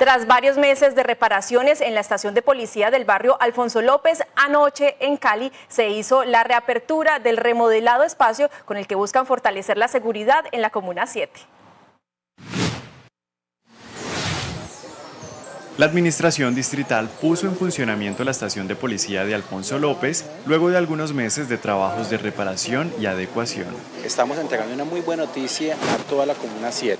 Tras varios meses de reparaciones en la estación de policía del barrio Alfonso López, anoche en Cali se hizo la reapertura del remodelado espacio con el que buscan fortalecer la seguridad en la Comuna 7. La administración distrital puso en funcionamiento la estación de policía de Alfonso López luego de algunos meses de trabajos de reparación y adecuación. Estamos entregando una muy buena noticia a toda la Comuna 7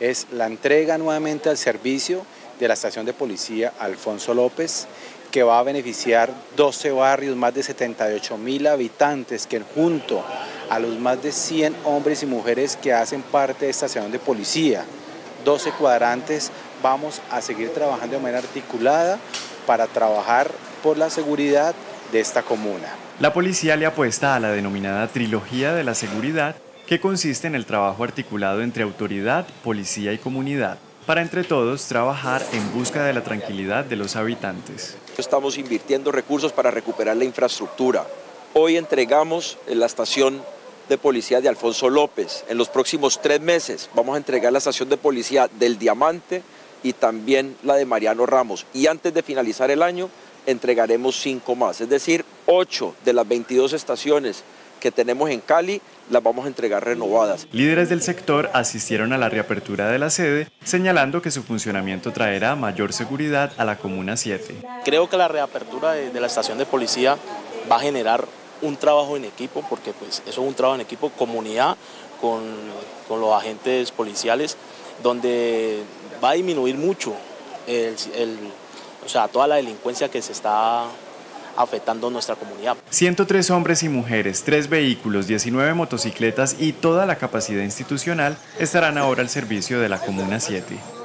es la entrega nuevamente al servicio de la estación de policía Alfonso López, que va a beneficiar 12 barrios, más de 78 mil habitantes, que junto a los más de 100 hombres y mujeres que hacen parte de esta estación de policía, 12 cuadrantes, vamos a seguir trabajando de manera articulada para trabajar por la seguridad de esta comuna. La policía le apuesta a la denominada trilogía de la seguridad que consiste en el trabajo articulado entre autoridad, policía y comunidad, para entre todos trabajar en busca de la tranquilidad de los habitantes. Estamos invirtiendo recursos para recuperar la infraestructura. Hoy entregamos la estación de policía de Alfonso López. En los próximos tres meses vamos a entregar la estación de policía del Diamante y también la de Mariano Ramos. Y antes de finalizar el año entregaremos cinco más, es decir, ocho de las 22 estaciones que tenemos en Cali las vamos a entregar renovadas. Líderes del sector asistieron a la reapertura de la sede, señalando que su funcionamiento traerá mayor seguridad a la Comuna 7. Creo que la reapertura de, la estación de policía va a generar un trabajo en equipo, porque pues eso es un trabajo en equipo, comunidad con, los agentes policiales, donde va a disminuir mucho o sea, toda la delincuencia que se está afectando nuestra comunidad. 103 hombres y mujeres, 3 vehículos, 19 motocicletas y toda la capacidad institucional estarán ahora al servicio de la Comuna 7.